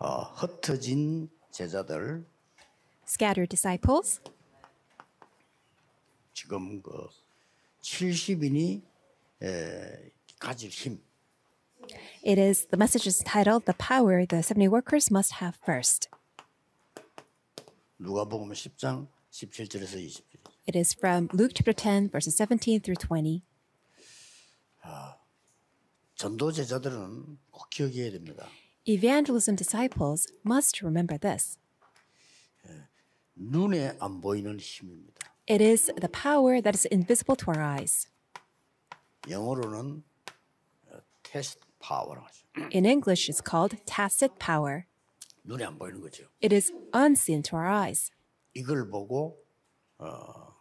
어, 흩어진 제자들 Scattered disciples. 지금 그 70인이 에, 가질 힘 It is the message is titled "The Power the 70 Workers Must Have First." 누가복음 10장 17절에서 20절. It is from Luke chapter 10, verses 17 through 20. 전도 제자들은 꼭 기억해야 됩니다. Evangelism disciples must remember this. 눈에 안 보이는 힘입니다. It is the power that is invisible to our eyes. 영어로는 테스트 파워라고 하죠. In English, it's called tacit power. 눈에 안 보이는 거죠. It is unseen to our eyes. 이걸 보고 어,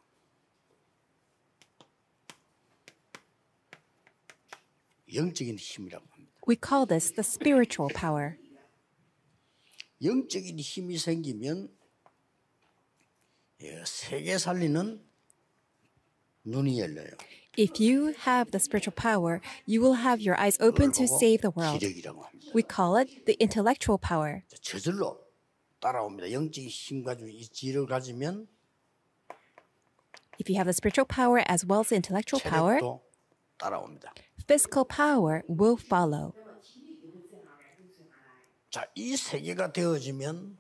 영적인 힘이라고 합니다. We call this the spiritual power. 영적인 힘이 생기면 예, 세계 살리는 눈이 열려요. If you have the spiritual power, you will have your eyes open to 그걸 보고 save the world. 기력이라고 합니다. We call it the intellectual power. 저절로 따라옵니다. 영적인 힘 가지고 이 지를 가지면 If you have the spiritual power as well as the intellectual power, 체력도 따라옵니다. physical power will follow. 자, 이 세 개가 되어지면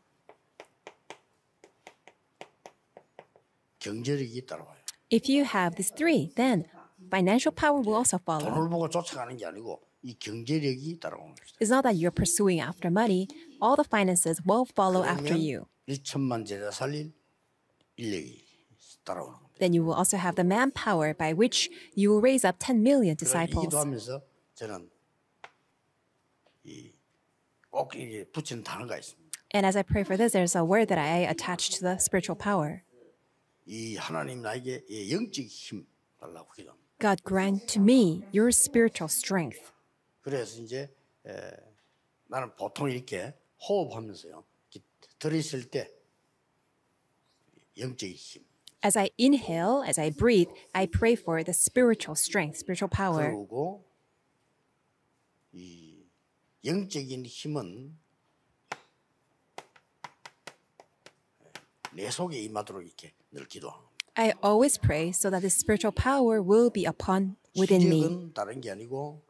경제력이 따라와요. If you have these three, then financial power will also follow. 돈을 보고 쫓아가는 게 아니고 이 경제력이 따라오는 것이다. It's not that you're pursuing after money, all the finances will follow after 그러면 you. 1천만 제자 살릴 인력이 따라오는 겁니다. Then you will also have the manpower by which you will raise up 10 million 그래서 disciples. 기도하면서 저는 이꼭 이게 붙이는 단어가 있습니다. And as I pray for this, there's a word that I attach to the spiritual power. 이 하나님 나에게 이 영적 힘 달라고 기도합니다. God grant to me your spiritual strength. 그래서 이제 에, 나는 보통 이렇게 호흡하면서요. 이렇게 들이쉴 때 영적인 힘. As I inhale, as I breathe, I pray for the spiritual strength, spiritual power. 그리고 이 영적인 힘은 내 속에 임하도록 이렇게 늘 기도합니다. I always pray so that the spiritual power will be upon within me. 기력은 다른 게 아니고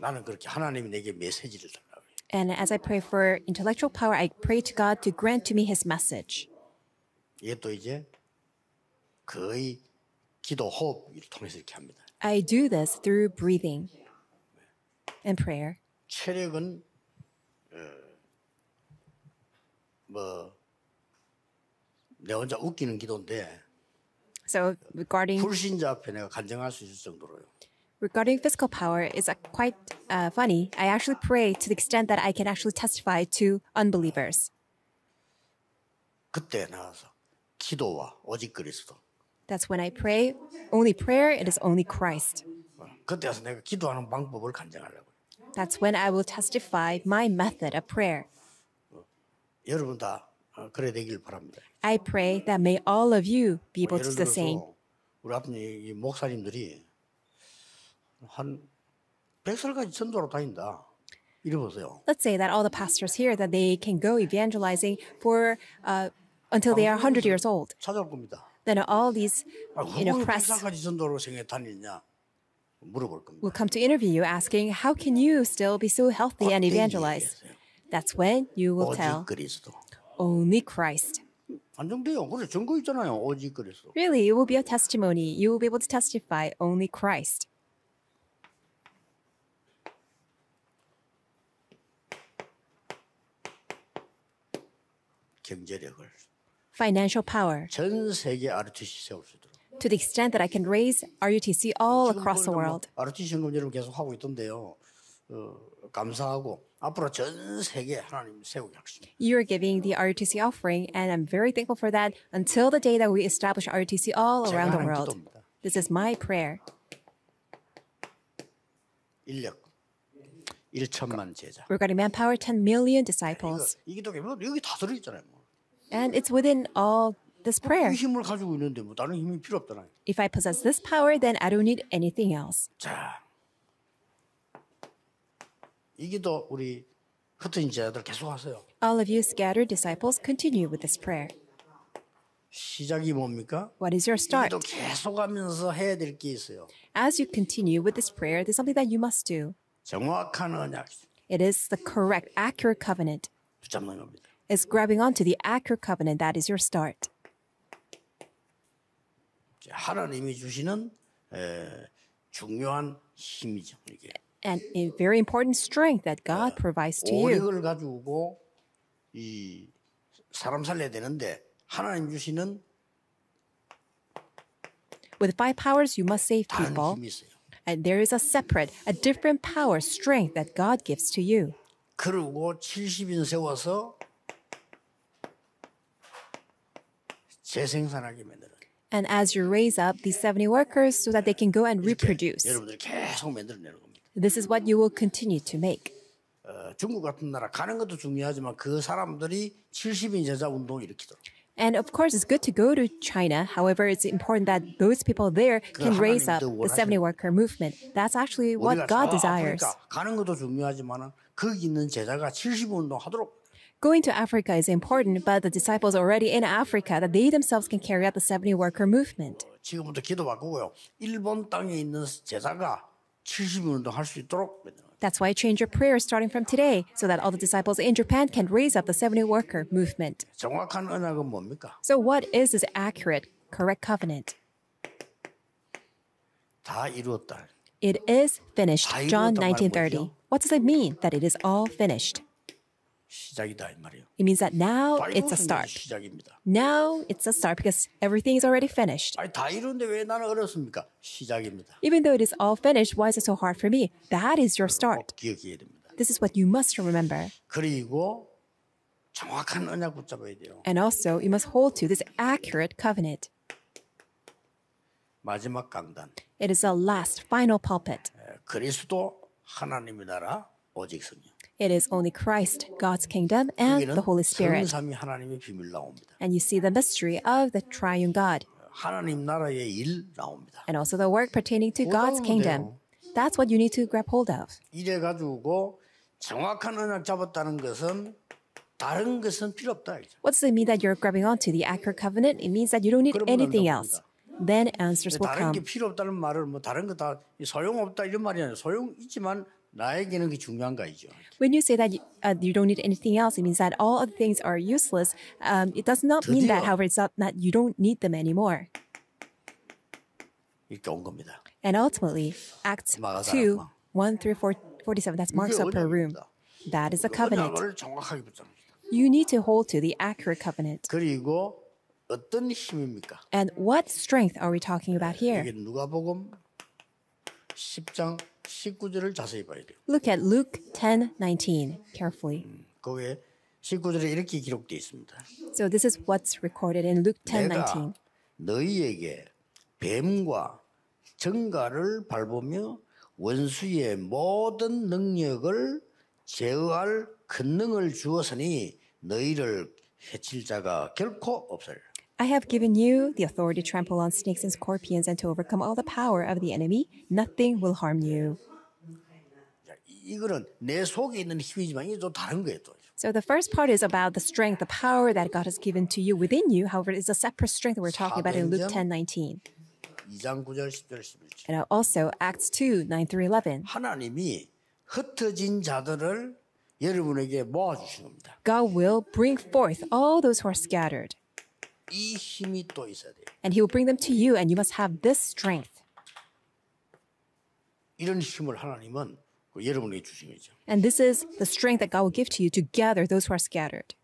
나는 그렇게 하나님이 내게 메시지를 달라고 해요. And as I pray for intellectual power, I pray to God to grant to me his message. 이게 또 이제 거의 기도 호흡을 통해서 이렇게 합니다. I do this through breathing and prayer. 체력은 어, 뭐내 혼자 웃기는 기도인데 So regarding 불신자 앞에 내가 간증할 수 있을 정도로요. regarding physical power is uh, quite uh, funny. I actually pray to the extent that I can actually testify to unbelievers. 그때 나와서 기도와 오직 그리스도. That's when I pray. Only prayer. It is only Christ. 어, 그때 와서 내가 기도하는 방법을 간증하려고. 요 That's when I will testify my method of prayer. 여러분 다 어, 그래 되길 바랍니다. I pray that may all of you be able to 예를 do the same. 들어서 우리 앞에 이 목사님들이 한 100살까지 전도로 다닌다. 이래 보세요. Let's say that all the pastors here that they can go evangelizing for uh, until they are 100 years old. 찾아올 겁니다. Then all these 아, you know 그거 press 100살까지 전도로 생애 다니냐 물어볼 겁니다. will come to interview you asking, "How can you still be so healthy and 꽉 evangelize?" 얘기하세요. That's when you will 오직 tell 그리스도. only Christ. 안정돼요. 그래 증거 있잖아요. 오직 그리스도. Really, it will be a testimony. You will be able to testify only Christ. 경제력을 financial power 전 세계 RUTC 세울 수 있도록 to the extent that I can raise RUTC all across the world. RUTC 연금 여러분 계속 하고 있던데요. 어, 감사하고 앞으로 전 세계 하나님 세우게 하십니다. You are giving the RUTC offering, and I'm very thankful for that. Until the day that we establish RUTC all around the world. 기도입니다. This is my prayer. 인력 1천만 제자. Regarding manpower, 10 million disciples. 이게 또 여기 다 들어있잖아요. 뭐. And it's within all this prayer. 이 힘을 가지고 있는데 뭐 다른 힘이 필요 없잖아요. If I possess this power, then I don't need anything else. 자, 이기도 우리 흩어진 제자들 계속 하세요. All of you scattered disciples, continue with this prayer. 시작이 뭡니까? What is your start? 이기도 계속 하면서 해야 될 게 있어요. As you continue with this prayer, there's something that you must do. 정확한 언약 It is the correct, accurate covenant. 붙잡는 겁니다. It's grabbing onto the accurate covenant that is your start. 이제 하나님이 주시는 에, 중요한 힘이죠. 이게 And a very important strength that God provides to you. 오력을 가지고 이 사람 살려야 되는데 하나님 주시는 With five powers, you must save 다른 people. 힘이 있어요. And there is a separate, a different power, strength that God gives to you. 그리고 70인 세워서 재생산하게 만드는 And as you raise up these 70 workers so that they can go and 이렇게 reproduce, 여러분들이 계속 만들어내는 겁니다. this is what you will continue to make. 어, 중국 같은 나라 가는 것도 중요하지만 그 사람들이 70인 제자 운동을 일으키도록 And of course, it's good to go to China. However, it's important that those people there can raise up the 70 worker movement. That's actually what 우리가 God 저 desires. 아프리카 가는 것도 중요하지만 거기 있는 제자가 70 운동 하도록 Going to Africa is important, but the disciples already in Africa, that they themselves can carry out the 70 worker movement. 지금부터 기도 바꾸고요. 일본 땅에 있는 제자가 70 운동 할 수 있도록 만드는 거예요. That's why change your prayers starting from today, so that all the disciples in Japan can raise up the 70 worker movement. 정확한 언약은 뭡니까? So, what is this accurate, correct covenant? 다 이루었다. It is finished. 다 John 이루었단 19:30. 말이죠. What does it mean that it is all finished? 시작이다 이 말이에요. It means that now 바이블 it's a 성경의 start. 시작입니다. Now it's a start because everything is already finished. 아니 다 이루는데 왜 나는 어렵습니까? 시작입니다. Even though it is all finished, why is it so hard for me? That is your start. 꼭 기억해야 됩니다. This is what you must remember. 그리고 정확한 언약 붙잡아야 돼요. And also, you must hold to this accurate covenant. 마지막 강단. It is the last, final pulpit. 에, 그리스도 하나님의 나라 오직 성령. It is only Christ, God's kingdom, and the Holy Spirit. And you see the mystery of the triune God. And also the work pertaining to God's kingdom. That's what you need to grab hold of. What does it mean that you're grabbing onto the accurate covenant? It means that you don't need anything else. Then answers will come. 나에게는 그 중요한 거이죠. When you say that you, uh, you don't need anything else, it means that all other things are useless. Um, it does not mean that, however, it's not that you don't need them anymore. 이렇게 온 겁니다. And ultimately, Acts 2, 1 through 4, 47, that's Mark's upper room. That is a covenant. You need to hold to the accurate covenant. 그리고 어떤 힘입니까? And what strength are we talking about here? 이게 누가복음 10장 19절을 자세히 봐야 돼요. Look at Luke 10 19 carefully. 거기에 19절에 이렇게 기록되어 있습니다. So, this is what's recorded in Luke 10 내가 19. 너희에게 뱀과 정갈을 밟으며 원수의 모든 능력을 제어할 권능을 주었으니 너희를 해칠 자가 결코 없으리라. I have given you the authority to trample on snakes and scorpions and to overcome all the power of the enemy. Nothing will harm you. 자, 이- 이거는 내 속에 있는 힘이지만 이게 또 다른 거예요. 또. So the first part is about the strength, the power that God has given to you within you. However, it's a separate strength that we're talking about in Luke 10 19. 2장 9절 10절 11절. And also Acts 2 9 through 11. 하나님이 흩어진 자들을 여러분에게 모아주신 겁니다. God will bring forth all those who are scattered, and He will bring them to you, and you must have this strength. 이런 힘을 하나님은 그 여러분에게 주신 거죠. And this is the strength that God will give to you to gather those who are scattered.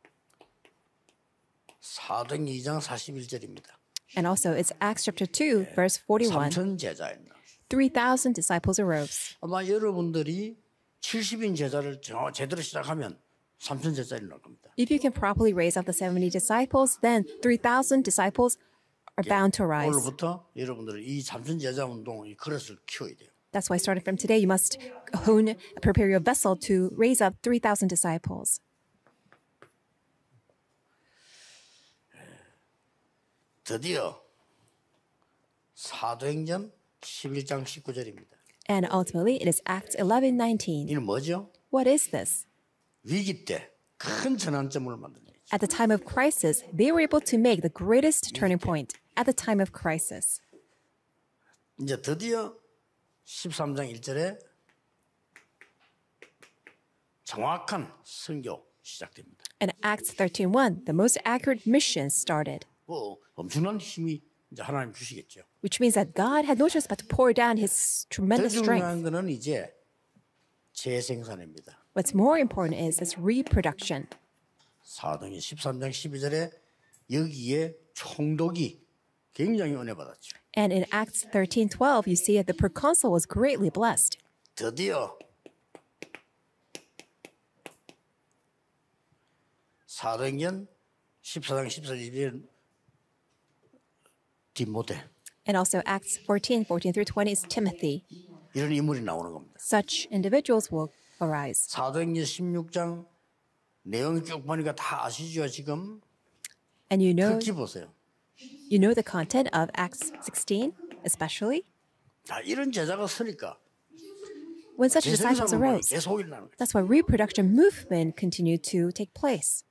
사도행 2장 41절입니다. And also, it's Acts chapter 2, verse 41. 삼천 제자입니다. 3,000 disciples arose. 아마 여러분들이 70인 제자를 저- 제대로 시작하면 if you can properly raise up the 70 disciples, then 3,000 disciples are bound to rise. That's why starting from today, you must hone, prepare your vessel to raise up 3,000 disciples. And ultimately, it is Acts 11:19. What is this? 위기 때 큰 전환점을 만들어내죠. At the time of crisis, they were able to make the greatest turning point at the time of crisis. 이제 드디어 13장 1절에 정확한 선교 시작됩니다. And Acts 13:1, the most accurate mission started, 뭐 엄청난 힘이 이제 하나님 주시겠죠. which means that God had no choice but to pour down his 더 tremendous strength. 중요한 거는 이제 재생산입니다. What's more important is this reproduction. 사도행 13장 12절에 여기에 총독이 굉장히 은혜 받았죠. And in Acts 13:12, you see that the proconsul was greatly blessed. 드디어 사도행전 14장 14절 2절 디모데 And also Acts 14, 14 through 20 is Timothy. 이런 인물이 나오는 겁니다. Such individuals will arise. 사도행전 16장 내용 쭉 보니까 다 아시죠 지금 And you know 특히 보세요. you know the content of Acts 16, especially 자 이런 제자가 서니까 when such disciples 재생산을 arose. 계속 일어나는 거예요. That's why reproduction movement continued to take place.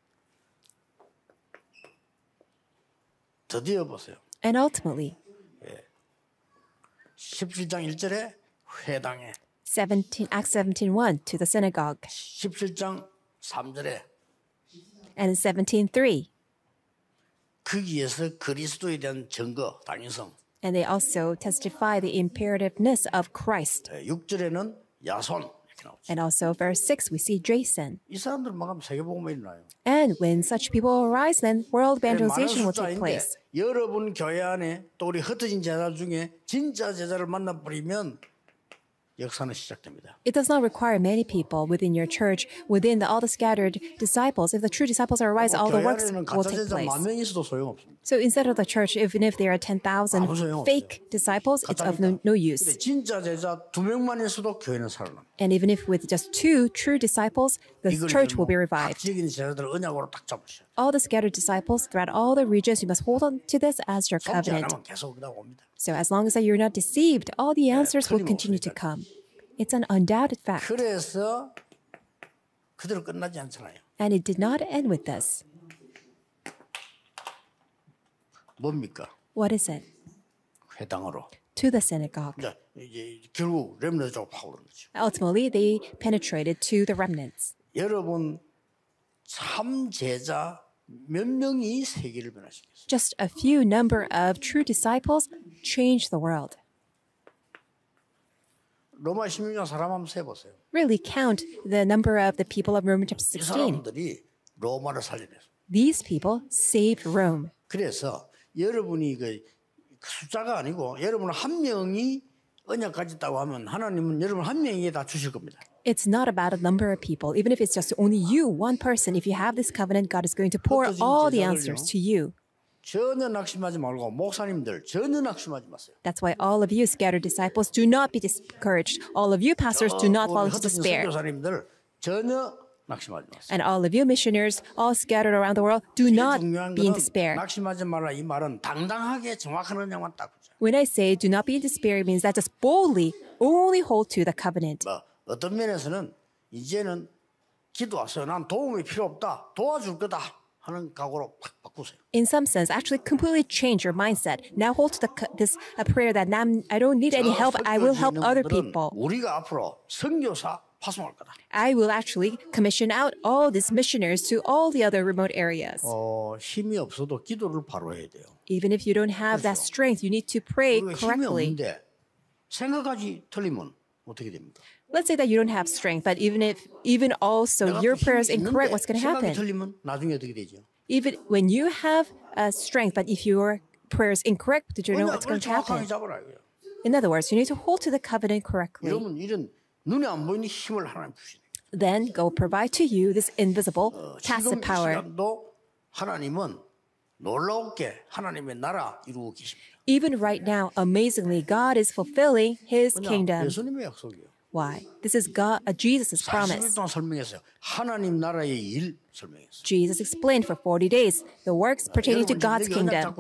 드디어 보세요. And ultimately, 17장 1절에 회당에 17, Acts 17.1 to the synagogue. 17장 3절에 And in 17.3, 거기에서 그리스도에 대한 증거 당위성 and they also testify the imperativeness of Christ. 6절에는 야손 이렇게 나오죠. And also verse 6, we see Jason. 이 사람들 만하면 세계복음이 일어나요. And when such people arise, then world 많은 evangelization will take 숫자인데 place. 여러분 교회 안에 또 우리 흩어진 제자 중에 진짜 제자를 만나버리면 역사는 시작됩니다. It does not require many people within your church, within the, all the scattered disciples. If the true disciples arise, all the 교회 works 안에는 will 가짜 take 제자 place. 만 명 있어도 소용없습니다. So instead of the church, even if there are 10,000 아무 소용없어요. fake disciples, it's of no, no 근데 use. 진짜 제자 두 명만 있어도 교회는 살아납니다. And even if with just two true disciples, the 이걸 church will be 뭐 revived. 각지적인 제자들 언약으로 딱 잡으셔. All the scattered disciples throughout all the regions, you must hold on to this as your 속지 covenant. 않으면 계속 나옵니다. So as long as that you're not deceived, all the answers will 틀림없으니까. continue to come. It's an undoubted fact. 그래서 그대로 끝나지 않잖아요. And it did not end with this. 뭡니까? What is it? 회당으로. To the synagogue. 이제, 이제 결국 렘너 쪽 파고든 거죠. Ultimately, they penetrated to the remnants. 여러분 참 제자 몇 명이 세계를 변화시켰어요. Just a few number of true disciples changed the world. 로마 16장 사람 한번 세 보세요. Really count the number of the people of Romans chapter 이 16. 사람들이 로마를 살려냈어요. These people saved Rome. 그래서 여러분이 그 숫자가 아니고 여러분 한 명이 언약 가졌다고 하면 하나님은 여러분 한 명에게 다 주실 겁니다. It's not about a number of people. Even if it's just only you, one person, if you have this covenant, God is going to pour all the answers to you. That's why all of you scattered disciples do not be discouraged. All of you pastors do not fall into despair. And all of you missionaries, all scattered around the world, do not be in despair. When I say do not be in despair, it means that just boldly only hold to the covenant. 뭐 어떤 면에서는 이제는 기도 왔어요. 난 도움이 필요 없다. 도와줄 거다 하는 각오로 팍 바꾸세요. In some sense, actually completely change your mindset. Now hold to the, co- this a prayer that now I don't need any help. I will help 선교지에 other 있는 분들은 people. 우리가 앞으로 선교사 파송할 거다. I will actually commission out all these missionaries to all the other remote areas. 어, 힘이 없어도 기도를 바로 해야 돼요. Even if you don't have that strength, you need to pray 우리가 힘이 correctly. 없는데 생각까지 틀리면 어떻게 됩니까? let's say that you don't have strength, but even if even also your prayer is incorrect, what's going to happen? Even when you have uh, strength, but if your prayer is incorrect, did you know what's going to happen? In other words, you need to hold to the covenant correctly. Then God will provide to you this invisible passive power. Even right now, amazingly, God is fulfilling His kingdom. Why? This is God, uh, Jesus' promise. Jesus explained for 40 days the works pertaining to God's kingdom.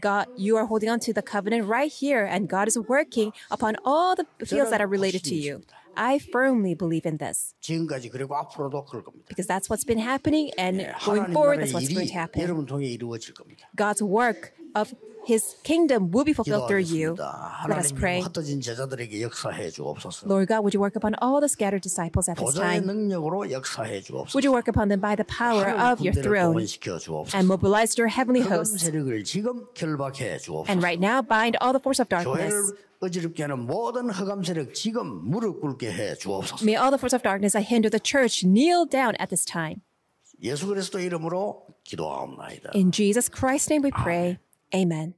God, you are holding on to the covenant right here, and God is working upon all the fields that are related to you. I firmly believe in this 지금까지 그리고 앞으로도 그럴 겁니다. because that's what's been happening, and going 하나님 forward, 나라의 that's what's going 일이 to happen. 여러분 통해 이루어질 겁니다. God's work of His kingdom will be fulfilled through you. 기도하겠습니다. Let us pray. 하나님 흩어진 제자들에게 역사해 주옵소서. Lord God, would you work upon all the scattered disciples at this 보좌의 time? 능력으로 역사해 Would 주옵소서. you work upon them by the power 하늘 of your 군대를 throne 동원시켜 주옵소서. and mobilize your heavenly 흑암 hosts? 세력을 지금 결박해 주옵소서. And right now, bind all the force of darkness. 교회를 어지럽게 하는 모든 흑암 세력 지금 무릎 꿇게 해 주옵소서. May all the force of darkness that hinder the church kneel down at this time. 예수 그리스도 이름으로 기도하옵나이다. In Jesus Christ's name we pray. Amen.